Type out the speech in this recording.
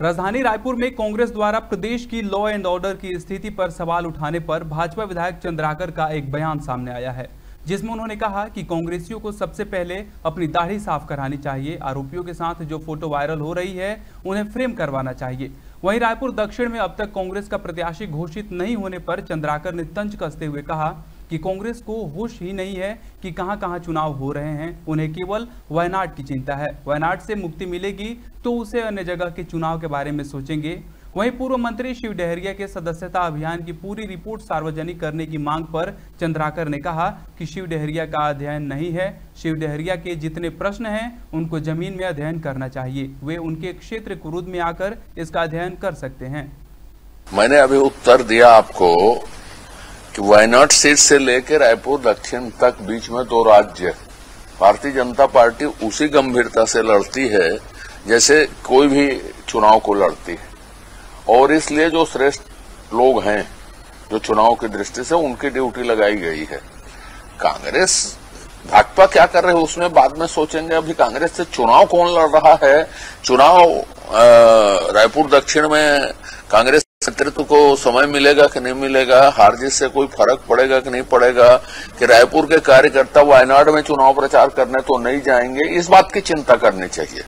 राजधानी रायपुर में कांग्रेस द्वारा प्रदेश की लॉ एंड ऑर्डर की स्थिति पर सवाल उठाने पर भाजपा विधायक चंद्राकर का एक बयान सामने आया है, जिसमें उन्होंने कहा कि कांग्रेसियों को सबसे पहले अपनी दाढ़ी साफ़ करानी चाहिए। आरोपियों के साथ जो फ़ोटो वायरल हो रही है, उन्हें फ्रेम करवाना चाहिए। वहीं रायपुर दक्षिण में अब तक कांग्रेस का प्रत्याशी घोषित नहीं होने पर चंद्राकर ने तंज कसते हुए कहा कि कांग्रेस को होश ही नहीं है कि कहाँ कहाँ चुनाव हो रहे हैं, उन्हें केवल वायनाड की चिंता है। वायनाड से मुक्ति मिलेगी तो उसे अन्य जगह के चुनाव के बारे में सोचेंगे। वहीं पूर्व मंत्री शिव डहरिया के सदस्यता अभियान की पूरी रिपोर्ट सार्वजनिक करने की मांग पर चंद्राकर ने कहा कि शिव डहरिया का अध्ययन नहीं है। शिव डहरिया के जितने प्रश्न हैं, उनको ज़मीन में अध्ययन करना चाहिए। वे उनके क्षेत्र कुरुद में आकर इसका अध्ययन कर सकते हैं। मैंने अभी उत्तर दिया आपको कि वायनाड सीट से लेकर रायपुर दक्षिण तक बीच में दो राज्य, भारतीय जनता पार्टी उसी गंभीरता से लड़ती है जैसे कोई भी चुनाव को लड़ती है। और इसलिए जो श्रेष्ठ लोग हैं, जो चुनाव की दृष्टि से उनकी ड्यूटी लगाई गई है। कांग्रेस, भाजपा क्या कर रहे हैं, उसमें बाद में सोचेंगे। अभी कांग्रेस से चुनाव कौन लड़ रहा है? चुनाव रायपुर दक्षिण में कांग्रेस नेतृत्व को समय मिलेगा कि नहीं मिलेगा? हार जीत से कोई फ़र्क पड़ेगा कि नहीं पड़ेगा? कि रायपुर के कार्यकर्ता वायनाड में चुनाव प्रचार करने तो नहीं जाएँगे? इस बात की चिंता करनी चाहिए।